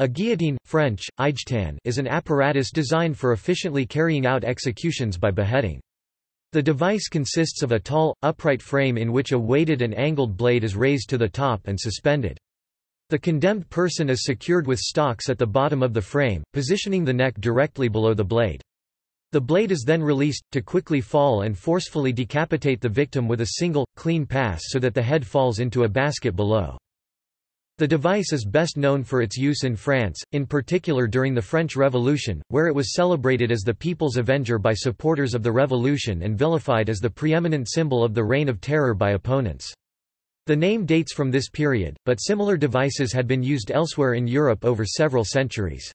A guillotine French, is an apparatus designed for efficiently carrying out executions by beheading. The device consists of a tall, upright frame in which a weighted and angled blade is raised to the top and suspended. The condemned person is secured with stocks at the bottom of the frame, positioning the neck directly below the blade. The blade is then released, to quickly fall and forcefully decapitate the victim with a single, clean pass so that the head falls into a basket below. The device is best known for its use in France, in particular during the French Revolution, where it was celebrated as the People's Avenger by supporters of the revolution and vilified as the preeminent symbol of the Reign of Terror by opponents. The name dates from this period, but similar devices had been used elsewhere in Europe over several centuries.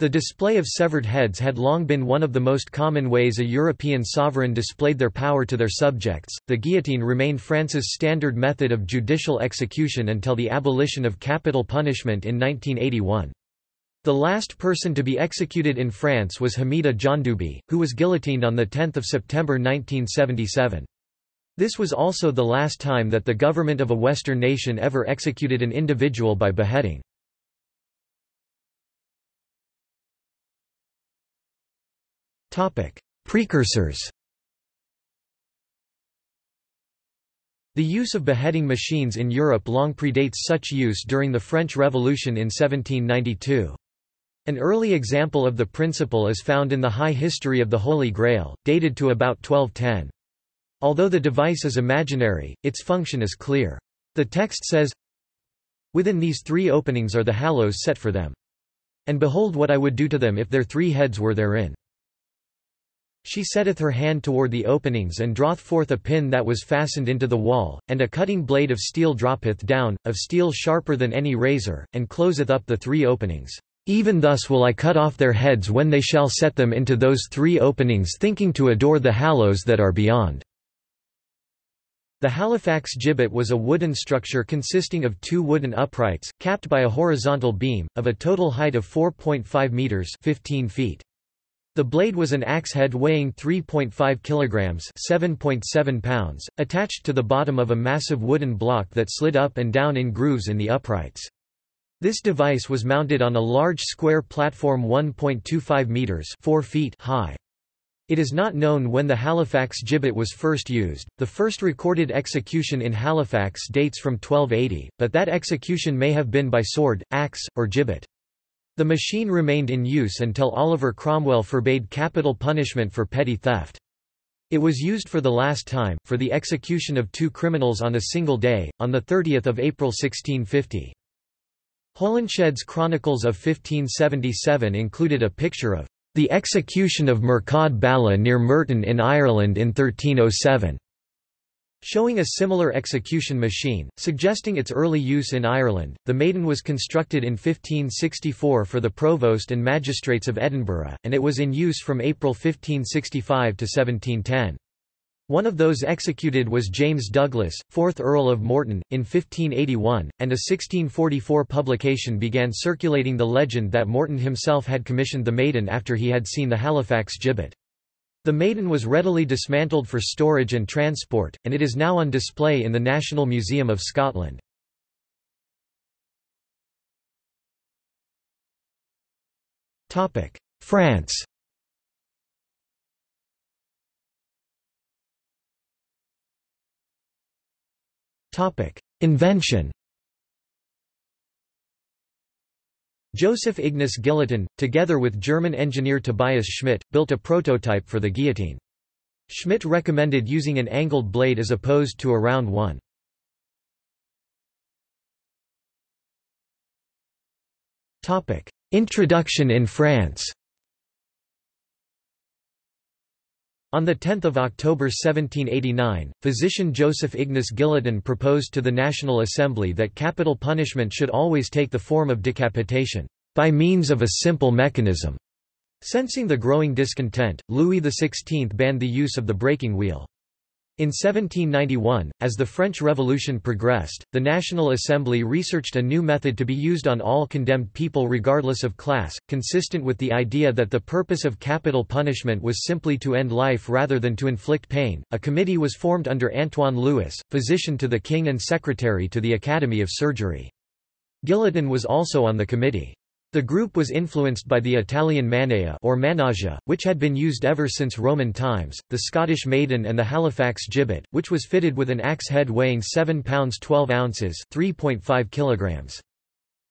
The display of severed heads had long been one of the most common ways a European sovereign displayed their power to their subjects. The guillotine remained France's standard method of judicial execution until the abolition of capital punishment in 1981. The last person to be executed in France was Hamida Djandoubi, who was guillotined on 10 September 1977. This was also the last time that the government of a Western nation ever executed an individual by beheading. Precursors The use of beheading machines in Europe long predates such use during the French Revolution in 1792. An early example of the principle is found in the High History of the Holy Grail, dated to about 1210. Although the device is imaginary, its function is clear. The text says, Within these three openings are the hallows set for them. And behold what I would do to them if their three heads were therein. She setteth her hand toward the openings and draweth forth a pin that was fastened into the wall, and a cutting blade of steel droppeth down, of steel sharper than any razor, and closeth up the three openings. Even thus will I cut off their heads when they shall set them into those three openings thinking to adore the hallows that are beyond. The Halifax gibbet was a wooden structure consisting of two wooden uprights, capped by a horizontal beam, of a total height of 4.5 metres 15 feet. The blade was an axe head weighing 3.5 kilograms, 7.7 pounds, attached to the bottom of a massive wooden block that slid up and down in grooves in the uprights. This device was mounted on a large square platform 1.25 meters, 4 feet high. It is not known when the Halifax gibbet was first used. The first recorded execution in Halifax dates from 1280, but that execution may have been by sword, axe, or gibbet. The machine remained in use until Oliver Cromwell forbade capital punishment for petty theft. It was used for the last time, for the execution of two criminals on a single day, on 30 April 1650. Holinshed's Chronicles of 1577 included a picture of the execution of Murcod Ballagh near Merton in Ireland in 1307 showing a similar execution machine, suggesting its early use in Ireland. The Maiden was constructed in 1564 for the provost and magistrates of Edinburgh, and it was in use from April 1565 to 1710. One of those executed was James Douglas, 4th Earl of Morton, in 1581, and a 1644 publication began circulating the legend that Morton himself had commissioned the Maiden after he had seen the Halifax gibbet. The Maiden was readily dismantled for storage and transport, and it is now on display in the National Museum of Scotland. France Invention Joseph Ignace Guillotin, together with German engineer Tobias Schmidt, built a prototype for the guillotine. Schmidt recommended using an angled blade as opposed to a round one. Introduction in France On 10 October 1789, physician Joseph Ignace Guillotin proposed to the National Assembly that capital punishment should always take the form of decapitation, by means of a simple mechanism. Sensing the growing discontent, Louis XVI banned the use of the breaking wheel. In 1791, as the French Revolution progressed, the National Assembly researched a new method to be used on all condemned people regardless of class, consistent with the idea that the purpose of capital punishment was simply to end life rather than to inflict pain. A committee was formed under Antoine Louis, physician to the king and secretary to the Academy of Surgery. Guillotin was also on the committee. The group was influenced by the Italian mannaia or mannaja, which had been used ever since Roman times, the Scottish maiden and the Halifax gibbet, which was fitted with an axe head weighing 7 pounds 12 ounces 3.5 kilograms.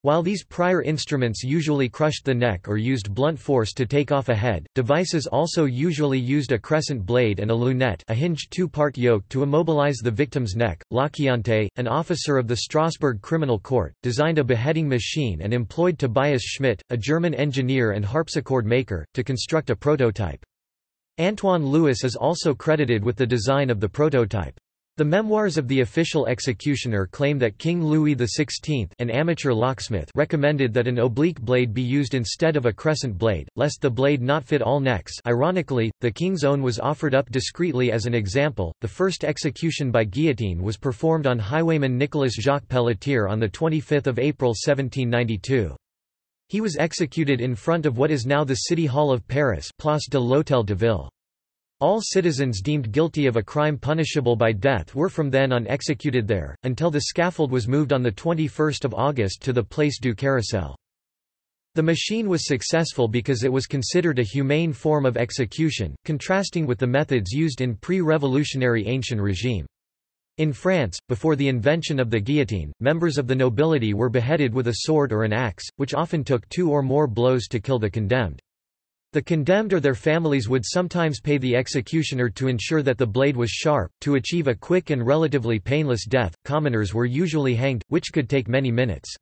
While these prior instruments usually crushed the neck or used blunt force to take off a head, devices also usually used a crescent blade and a lunette a hinged two-part yoke to immobilize the victim's neck. Laquiante, an officer of the Strasbourg Criminal Court, designed a beheading machine and employed Tobias Schmidt, a German engineer and harpsichord maker, to construct a prototype. Antoine Louis is also credited with the design of the prototype. The memoirs of the official executioner claim that King Louis XVI an amateur locksmith recommended that an oblique blade be used instead of a crescent blade, lest the blade not fit all necks ironically, the king's own was offered up discreetly as an example. The first execution by guillotine was performed on highwayman Nicolas Jacques Pelletier on 25 April 1792. He was executed in front of what is now the City Hall of Paris Place de l'Hôtel de Ville. All citizens deemed guilty of a crime punishable by death were from then on executed there, until the scaffold was moved on 21 August to the Place du Carrousel. The machine was successful because it was considered a humane form of execution, contrasting with the methods used in pre-revolutionary ancient regime. In France, before the invention of the guillotine, members of the nobility were beheaded with a sword or an axe, which often took two or more blows to kill the condemned. The condemned or their families would sometimes pay the executioner to ensure that the blade was sharp. To achieve a quick and relatively painless death, commoners were usually hanged, which could take many minutes.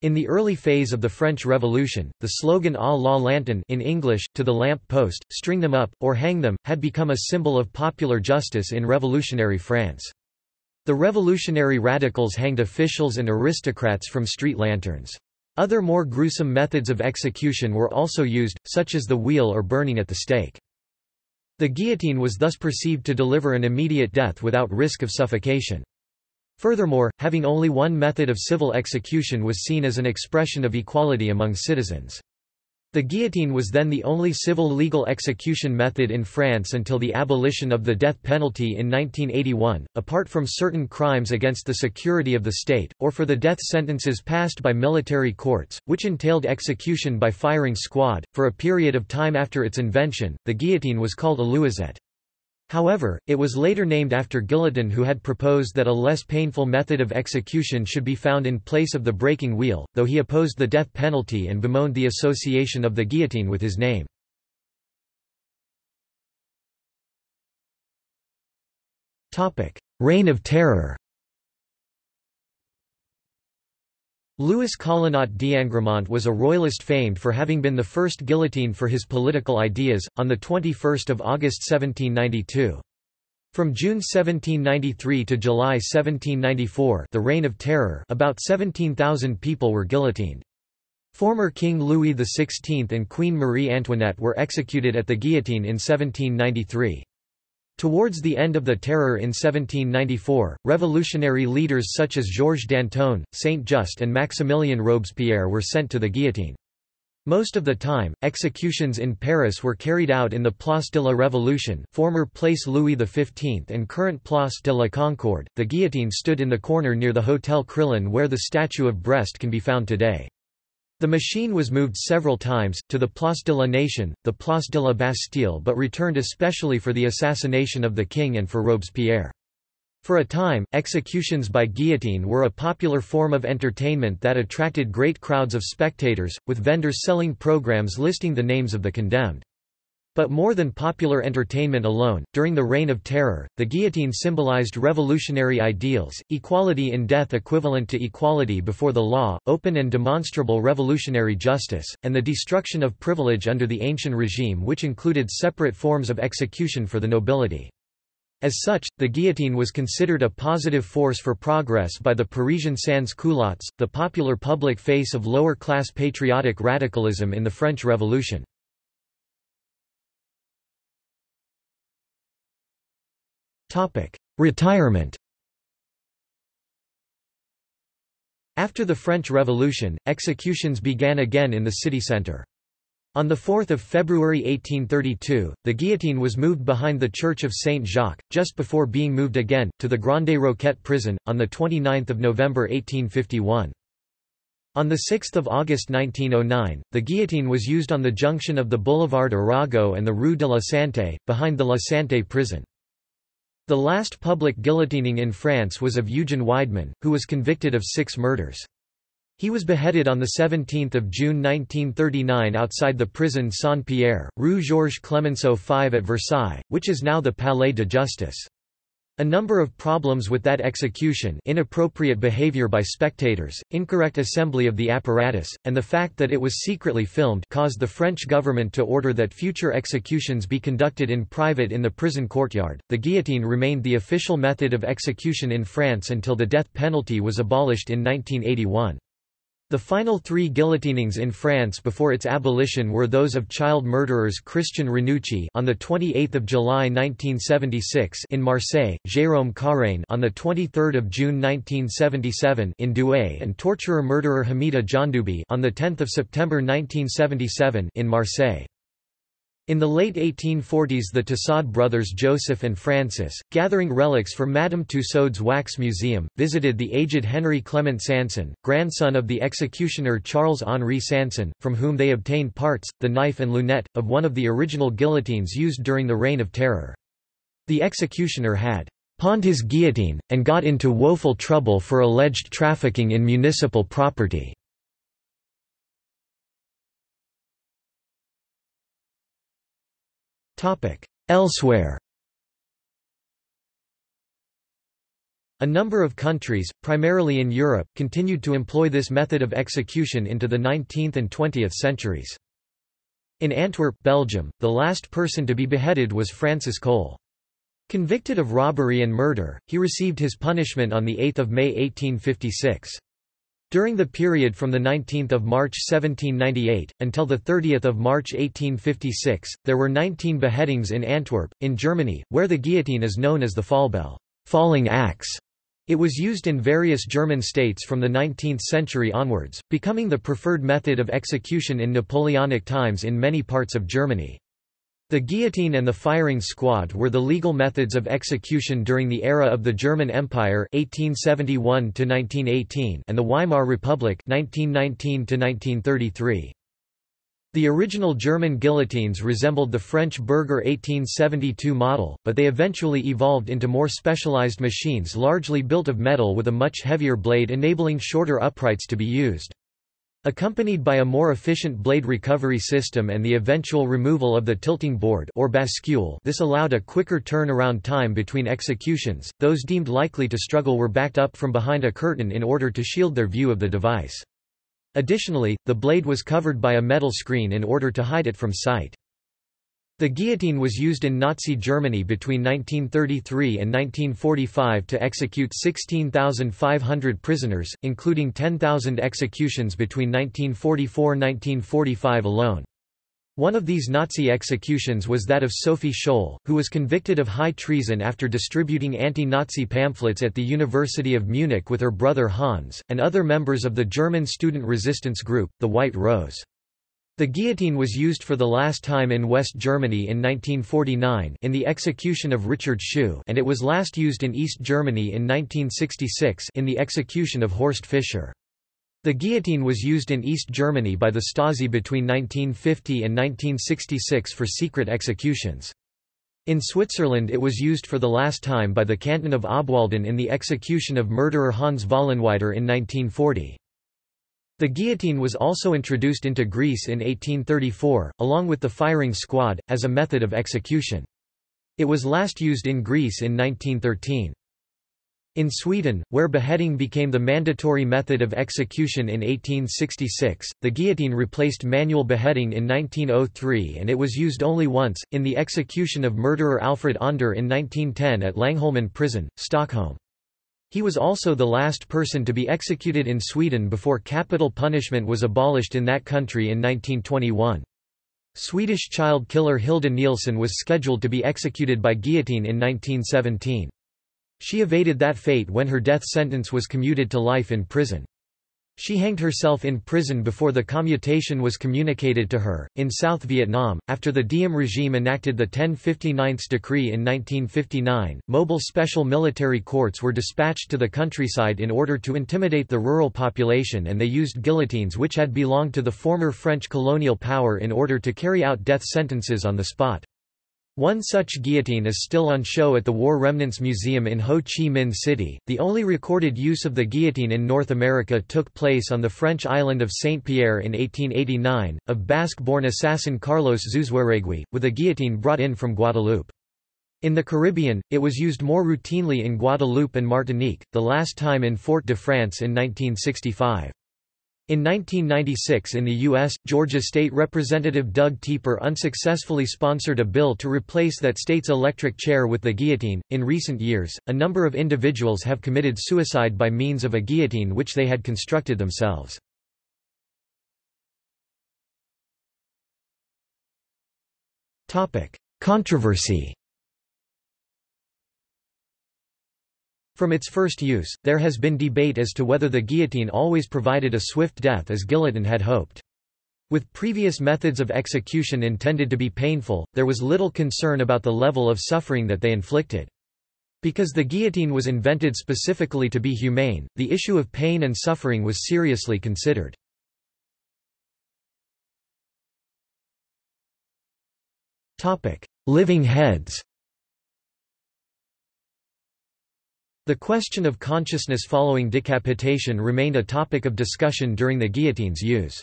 In the early phase of the French Revolution, the slogan à la lanterne in English, to the lamp post, string them up, or hang them, had become a symbol of popular justice in revolutionary France. The revolutionary radicals hanged officials and aristocrats from street lanterns. Other more gruesome methods of execution were also used, such as the wheel or burning at the stake. The guillotine was thus perceived to deliver an immediate death without risk of suffocation. Furthermore, having only one method of civil execution was seen as an expression of equality among citizens. The guillotine was then the only civil legal execution method in France until the abolition of the death penalty in 1981, apart from certain crimes against the security of the state, or for the death sentences passed by military courts, which entailed execution by firing squad. For a period of time after its invention, the guillotine was called a louisette. However, it was later named after Guillotin who had proposed that a less painful method of execution should be found in place of the breaking wheel, though he opposed the death penalty and bemoaned the association of the guillotine with his name. Reign of Terror Louis Collenot d'Angremont was a royalist famed for having been the first guillotine for his political ideas, on 21 August 1792. From June 1793 to July 1794 the Reign of Terror about 17,000 people were guillotined. Former King Louis XVI and Queen Marie Antoinette were executed at the guillotine in 1793. Towards the end of the Terror in 1794, revolutionary leaders such as Georges Danton, Saint-Just and Maximilien Robespierre were sent to the guillotine. Most of the time, executions in Paris were carried out in the Place de la Révolution former Place Louis XV and current Place de la Concorde. The guillotine stood in the corner near the Hôtel Crillon where the statue of Brest can be found today. The machine was moved several times, to the Place de la Nation, the Place de la Bastille but returned especially for the assassination of the king and for Robespierre. For a time, executions by guillotine were a popular form of entertainment that attracted great crowds of spectators, with vendors selling programs listing the names of the condemned. But more than popular entertainment alone, during the Reign of Terror, the guillotine symbolized revolutionary ideals, equality in death equivalent to equality before the law, open and demonstrable revolutionary justice, and the destruction of privilege under the ancient regime which included separate forms of execution for the nobility. As such, the guillotine was considered a positive force for progress by the Parisian sans-culottes, the popular public face of lower-class patriotic radicalism in the French Revolution. Retirement After the French Revolution, executions began again in the city centre. On 4 February 1832, the guillotine was moved behind the Church of Saint-Jacques, just before being moved again, to the Grande Roquette prison, on 29 November 1851. On 6 August 1909, the guillotine was used on the junction of the Boulevard Arago and the Rue de la Santé, behind the La Santé prison. The last public guillotining in France was of Eugen Weidmann, who was convicted of six murders. He was beheaded on 17 June 1939 outside the prison Saint-Pierre, Rue Georges Clemenceau 5 at Versailles, which is now the Palais de Justice. A number of problems with that execution inappropriate behavior by spectators, incorrect assembly of the apparatus, and the fact that it was secretly filmed caused the French government to order that future executions be conducted in private in the prison courtyard. The guillotine remained the official method of execution in France until the death penalty was abolished in 1981. The final three guillotinings in France before its abolition were those of child murderers Christian Ranucci on the 28th of July 1976 in Marseille, Jérôme Carrein on the 23rd of June 1977 in Douai and torturer murderer Hamida Djandoubi on the 10th of September 1977 in Marseille. In the late 1840s the Tussaud brothers Joseph and Francis, gathering relics for Madame Tussaud's wax museum, visited the aged Henry Clement Sanson, grandson of the executioner Charles-Henri Sanson, from whom they obtained parts, the knife and lunette, of one of the original guillotines used during the Reign of Terror. The executioner had pawned his guillotine, and got into woeful trouble for alleged trafficking in municipal property. Elsewhere A number of countries, primarily in Europe, continued to employ this method of execution into the 19th and 20th centuries. In Antwerp, Belgium, the last person to be beheaded was Francis Cole. Convicted of robbery and murder, he received his punishment on 8 May 1856. During the period from 19 March 1798, until 30 March 1856, there were 19 beheadings in Antwerp, in Germany, where the guillotine is known as the Fallbeil falling axe". It was used in various German states from the 19th century onwards, becoming the preferred method of execution in Napoleonic times in many parts of Germany. The guillotine and the firing squad were the legal methods of execution during the era of the German Empire 1871 and the Weimar Republic 1919 The original German guillotines resembled the French Berger 1872 model, but they eventually evolved into more specialized machines largely built of metal with a much heavier blade enabling shorter uprights to be used. Accompanied by a more efficient blade recovery system and the eventual removal of the tilting board or bascule this allowed a quicker turnaround time between executions, those deemed likely to struggle were backed up from behind a curtain in order to shield their view of the device. Additionally, the blade was covered by a metal screen in order to hide it from sight. The guillotine was used in Nazi Germany between 1933 and 1945 to execute 16,500 prisoners, including 10,000 executions between 1944–1945 alone. One of these Nazi executions was that of Sophie Scholl, who was convicted of high treason after distributing anti-Nazi pamphlets at the University of Munich with her brother Hans, and other members of the German student resistance group, the White Rose. The guillotine was used for the last time in West Germany in 1949 in the execution of Richard Schuh and it was last used in East Germany in 1966 in the execution of Horst Fischer. The guillotine was used in East Germany by the Stasi between 1950 and 1966 for secret executions. In Switzerland it was used for the last time by the canton of Obwalden in the execution of murderer Hans Vollenweider in 1940. The guillotine was also introduced into Greece in 1834, along with the firing squad, as a method of execution. It was last used in Greece in 1913. In Sweden, where beheading became the mandatory method of execution in 1866, the guillotine replaced manual beheading in 1903 and it was used only once, in the execution of murderer Alfred Ander in 1910 at Langholmen prison, Stockholm. He was also the last person to be executed in Sweden before capital punishment was abolished in that country in 1921. Swedish child killer Hilda Nilsson was scheduled to be executed by guillotine in 1917. She evaded that fate when her death sentence was commuted to life in prison. She hanged herself in prison before the commutation was communicated to her. In South Vietnam, after the Diem regime enacted the 1059th decree in 1959, mobile special military courts were dispatched to the countryside in order to intimidate the rural population and they used guillotines which had belonged to the former French colonial power in order to carry out death sentences on the spot. One such guillotine is still on show at the War Remnants Museum in Ho Chi Minh City. The only recorded use of the guillotine in North America took place on the French island of Saint Pierre in 1889, of Basque-born assassin Carlos Zuzueregui, with a guillotine brought in from Guadeloupe. In the Caribbean, it was used more routinely in Guadeloupe and Martinique, the last time in Fort-de-France in 1965. In 1996 in the U.S., Georgia State Representative Doug Teper unsuccessfully sponsored a bill to replace that state's electric chair with the guillotine. In recent years, a number of individuals have committed suicide by means of a guillotine which they had constructed themselves. Controversy From its first use, there has been debate as to whether the guillotine always provided a swift death as Guillotin had hoped. With previous methods of execution intended to be painful, there was little concern about the level of suffering that they inflicted. Because the guillotine was invented specifically to be humane, the issue of pain and suffering was seriously considered. Living heads The question of consciousness following decapitation remained a topic of discussion during the guillotine's use.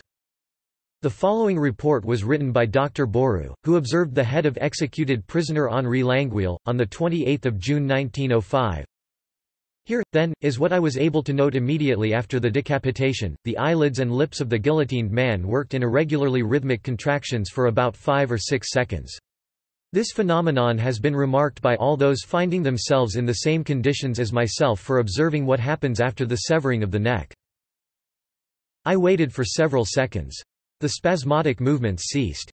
The following report was written by Dr. Beaurieux, who observed the head of executed prisoner Henri Languille, on 28 June 1905. Here, then, is what I was able to note immediately after the decapitation. The eyelids and lips of the guillotined man worked in irregularly rhythmic contractions for about five or six seconds. This phenomenon has been remarked by all those finding themselves in the same conditions as myself for observing what happens after the severing of the neck. I waited for several seconds. The spasmodic movements ceased.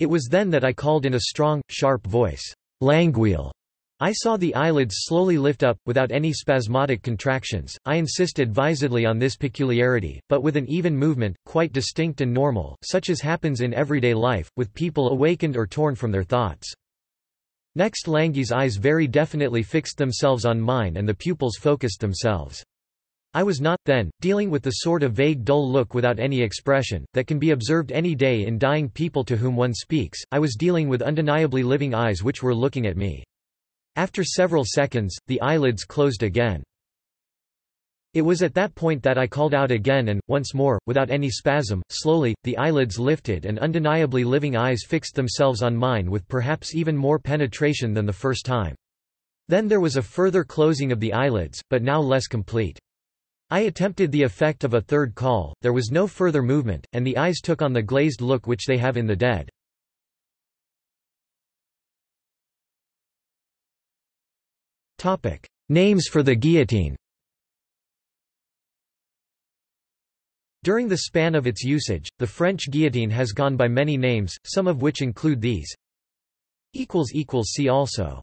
It was then that I called in a strong, sharp voice, Languille. I saw the eyelids slowly lift up, without any spasmodic contractions. I insist advisedly on this peculiarity, but with an even movement, quite distinct and normal, such as happens in everyday life, with people awakened or torn from their thoughts. Next Languille's eyes very definitely fixed themselves on mine and the pupils focused themselves. I was not, then, dealing with the sort of vague dull look without any expression, that can be observed any day in dying people to whom one speaks, I was dealing with undeniably living eyes which were looking at me. After several seconds, the eyelids closed again. It was at that point that I called out again and, once more, without any spasm, slowly, the eyelids lifted and undeniably living eyes fixed themselves on mine with perhaps even more penetration than the first time. Then there was a further closing of the eyelids, but now less complete. I attempted the effect of a third call, there was no further movement, and the eyes took on the glazed look which they have in the dead. Topic: Names for the guillotine. During the span of its usage, the French guillotine has gone by many names, some of which include these. See also